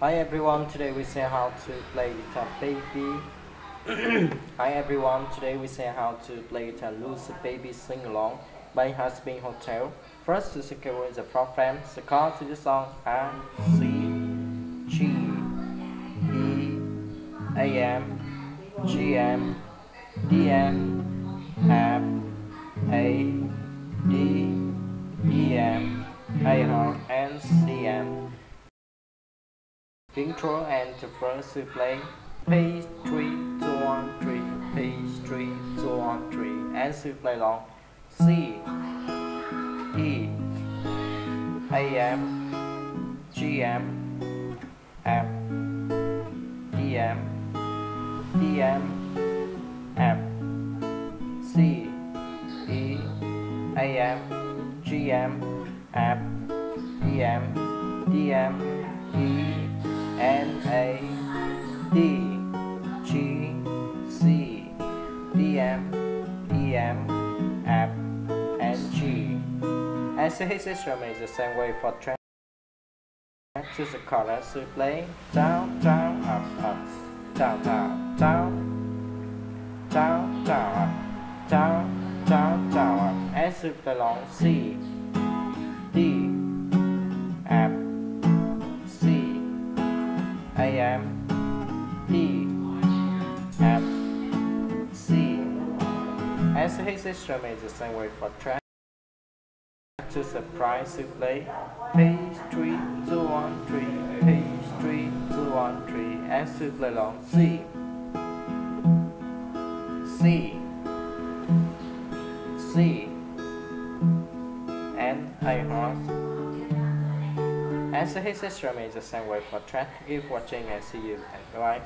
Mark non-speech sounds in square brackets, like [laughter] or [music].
Hi everyone, today we say how to play guitar. Baby. [clears throat] Hi everyone, today we say how to play guitar. Loser baby sing along. By Hazbin Hotel. First to secure the program, the chords to the song. A, C, G, E, A M, G M, D M, F, A, D, E M, A R, and C M. Intro and the first play. Page 3, 2, 1, 3, page 3, 2, 1, 3, and to play long C, E, A, M, G, M, F, D, M, D, M, F, C, E, A, M, G, M, F, D, M, D, M, E, N A D G C D M E M F and G. As his instrument is the same way for track to the chorus to play down down up up down down down down down up down down down up as to play long C D a M. D F. C. His instrument is the same way for track. To surprise to play. Page 3 2 1 3 page 3 2 1 3 as to play long C. C. C. And A horse as his instrument is the same way for track. Keep watching and see you bye.